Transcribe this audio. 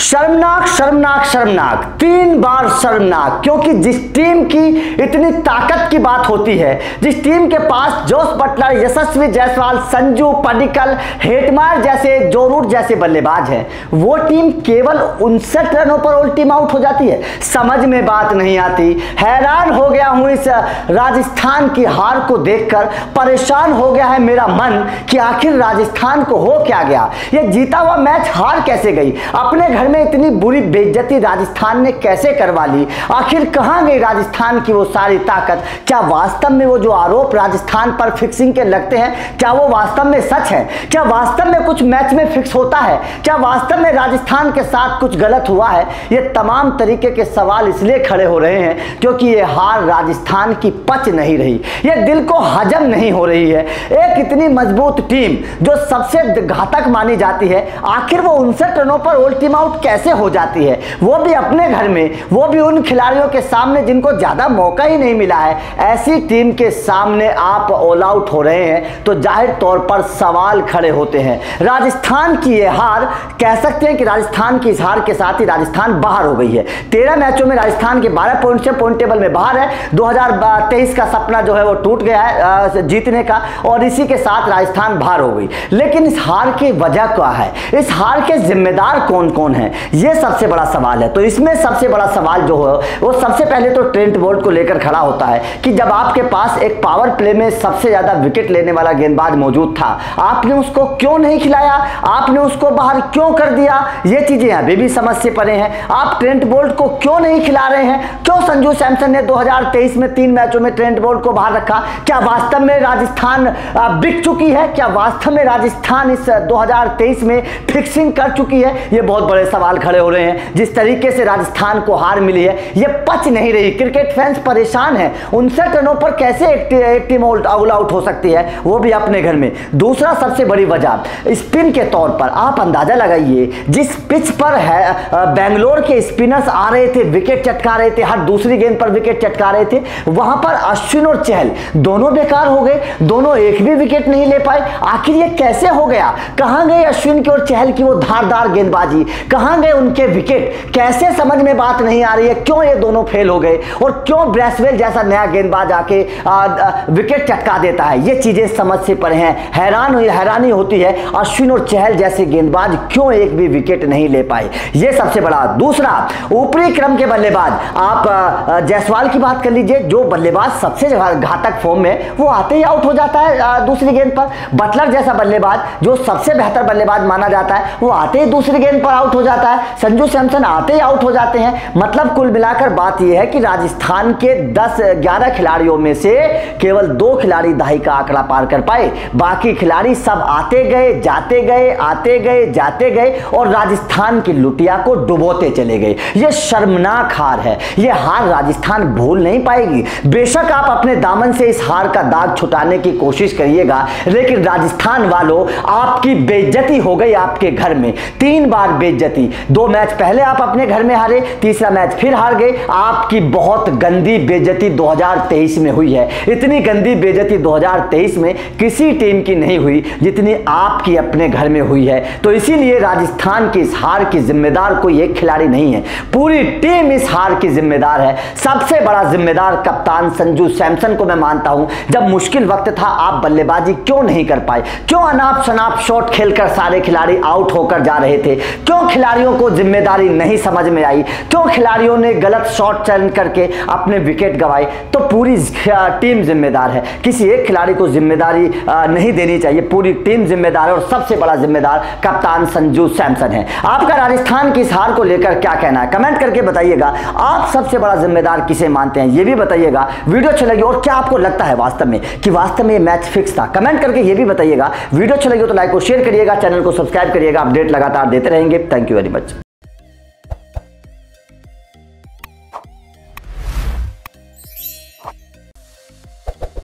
शर्मनाक शर्मनाक शर्मनाक। तीन बार शर्मनाक, क्योंकि जिस टीम की इतनी ताकत की बात होती है, जिस टीम के पास Jos Buttler, Yashasvi Jaiswal, Sanju Padikkal, Hetmyer जैसे जोरूट जैसे बल्लेबाज हैं, वो टीम केवल उनसठ रनों पर ऑल टीम आउट हो जाती है। समझ में बात नहीं आती। हैरान हो गया हूँ इस राजस्थान की हार को देखकर। परेशान हो गया है मेरा मन कि आखिर राजस्थान को हो क्या गया? ये जीता हुआ मैच हार कैसे गई? अपने घर में इतनी बुरी बेइज्जती राजस्थान ने कैसे करवा ली? आखिर कहाँ गई राजस्थान की वो सारी ताकत? क्या वास्तव में वो जो आरोप राजस्थान पर फिक्सिंग के लगते हैं, क्या वो वास्तव में सच है? क्या वास्तव में कुछ मैच में फिक्स होता है? क्या वास्तव में राजस्थान के साथ कुछ गलत हुआ है? ये तमाम तरीके के सवाल इसलिए खड़े हो रहे हैं क्योंकि ये हार राजस्थान की पच नहीं रही। ये दिल को हजम नहीं हो रही है। एक इतनी मज़बूत टीम जो सबसे घातक मानी जाती है, आखिर वो उनसठ रनों पर ओल्ड टीम आउट कैसे हो जाती है? वो भी अपने घर में, वो भी उन खिलाड़ियों के सामने जिनको ज़्यादा मौका ही नहीं मिला है। ऐसी टीम के सामने आप ऑल आउट हो रहे हैं तो ज़ाहिर तौर पर सवाल खड़े होते हैं। राजस्थान की ये हार, कह सकते हैं कि राजस्थान की इस हार के साथ ही राजस्थान बाहर हो गई है। तेरह मैचों में राजस्थान के बारह पॉइंट से पॉइंट टेबल में बाहर है। 2023 का सपना जो है वो टूट गया है जीतने का, और इसी के साथ राजस्थान बाहर हो गई। लेकिन इस हार की वजह क्या है? इस हार के जिम्मेदार कौन कौन है? ये सबसे बड़ा सवाल है। तो इसमें सबसे बड़ा सवाल जो है, वो सबसे पहले तो ट्रेंट बोल्ट को लेकर खड़ा होता है कि जब आपके पास एक पावर प्ले में सबसे ज़्यादा विकेट लेने वाला गेंदबाज मौजूद था, आपने उसको क्यों नहीं खिलाया? आपने उसको बाहर क्यों कर दिया? ये चीज़ें अभी भी समझ से परे हैं। आप ट्रेंट बोल्ट को क्यों नहीं खिला रहे हैं? क्यों संजू सैमसन ने 2023 में तीन मैचों में ट्रेंट बोल्ट को बाहर रखा? क्या वास्तव में राजस्थान बिक चुकी है? क्या वास्तव में राजस्थान इस 2023 में फिक्सिंग कर चुकी है? ये बहुत बड़े सवाल खड़े हो रहे हैं जिस तरीके से राजस्थान को हार मिली है ये पच नहीं रही। क्रिकेट फैंस परेशान है। उनसठ रनों पर कैसे एक, टीम ऑल आउट हो सकती है? वो भी अपने घर में। दूसरा सबसे बड़ी वजह स्पिन के तौर पर आप अंदाज़ा लगाइए जिस पिच पर है बेंगलोर के स्पिनर्स आ रहे थे विकेट चटका रहे थे हर दूसरी गेंद पर विकेट चटका रहे थे वहाँ पर अश्विन और चहल दोनों बेकार हो गए दोनों एक भी विकेट नहीं ले पाए। आखिर ये कैसे हो गया? कहाँ गए अश्विन की और चहल की वो धारदार गेंदबाजी? कहाँ गए उनके विकेट? कैसे समझ में बात नहीं आ रही है? क्यों ये दोनों फेल हो गए? और क्यों ब्रेसवेल जैसा नया गेंदबाज आके विकेट चटका देता है? ये चीज़ें समझ से पर हैं। हैरान हुई, हैरानी होती है अश्विन और चहल जैसे गेंदबाज क्यों एक भी विकेट नहीं ले पाए? ये सबसे बड़ा। दूसरा, ऊपरी क्रम के बल्लेबाज। आप जायसवाल की बात कर लीजिए, जो बल्लेबाज सबसे घातक फॉर्म में, वो आते ही आउट हो जाता है दूसरी गेंद पर। बटलर जैसा बल्लेबाज, जो सबसे बेहतर बल्लेबाज माना जाता है, वो आते ही दूसरी गेंद पर आउट हो जाता है। संजू सैमसन आते ही आउट हो जाते हैं। मतलब कुल मिलाकर बात यह है कि राजस्थान के 10 11 खिलाड़ियों में से केवल दो खिलाड़ी दहाई का आंकड़ा पार कर पाए। बाकी खिलाड़ी सब आते गए, जाते गए, आते गए, जाते गए और राजस्थान की लुटिया को डुबोते चले गए। यह शर्मनाक हार है। यह हार राजस्थान भूल नहीं पाएगी। बेशक आप अपने दामन से इस हार का दाग छुटाने की कोशिश करिएगा, लेकिन राजस्थान वालों, आपकी बेइज्जती हो गई आपके घर में। तीन बार बेइज्जती। दो मैच पहले आप अपने घर में हारे, तीसरा मैच फिर हार गए। आपकी बहुत गंदी बेइज्जती 2023 में हुई है। इतनी गंदी बेइज्जती 2023 में किसी टीम की नहीं हुई, जितनी आपकी अपने घर में हुई है। तो इसीलिए राजस्थान की इस हार की जिम्मेदार कोई एक खिलाड़ी नहीं है। पूरी टीम इस हार की जिम्मेदार है। सबसे बड़ा जिम्मेदार कप्तान संजू सैमसन को मैं मानता हूँ। जब मुश्किल वक्त था, आप बल्लेबाजी क्यों नहीं कर पाए? क्यों अनाप शनाप शॉट खेलकर सारे खिलाड़ी आउट होकर जा रहे थे? क्यों खिलाड़ियों को ज़िम्मेदारी नहीं समझ में आई। क्यों खिलाड़ियों ने गलत शॉट चयन करके अपने विकेट गंवाए। तो पूरी टीम जिम्मेदार है। किसी एक खिलाड़ी को ज़िम्मेदारी नहीं देनी चाहिए। पूरी टीम जिम्मेदार है और सबसे बड़ा जिम्मेदार कप्तान संजू सैमसन है। आपका राजस्थान की इस हार को लेकर क्या कहना है? कमेंट करके बताइएगा। आप सबसे बड़ा जिम्मेदार किसे मानते हैं? ये भी बताइएगा। वीडियो अच्छी लगी और क्या आपको लगता है वास्तव में? कि वास्तव में मैच फिक्स था। कमेंट करके ये भी बताइएगा। वीडियो अच्छी लगी तो लाइक को शेयर करिएगा। चैनल को सब्सक्राइब करिएगा। अपडेट लगातार देते रहेंगे। Thank you very much